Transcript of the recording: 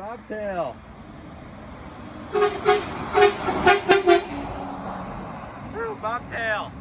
Bobtail. Bobtail.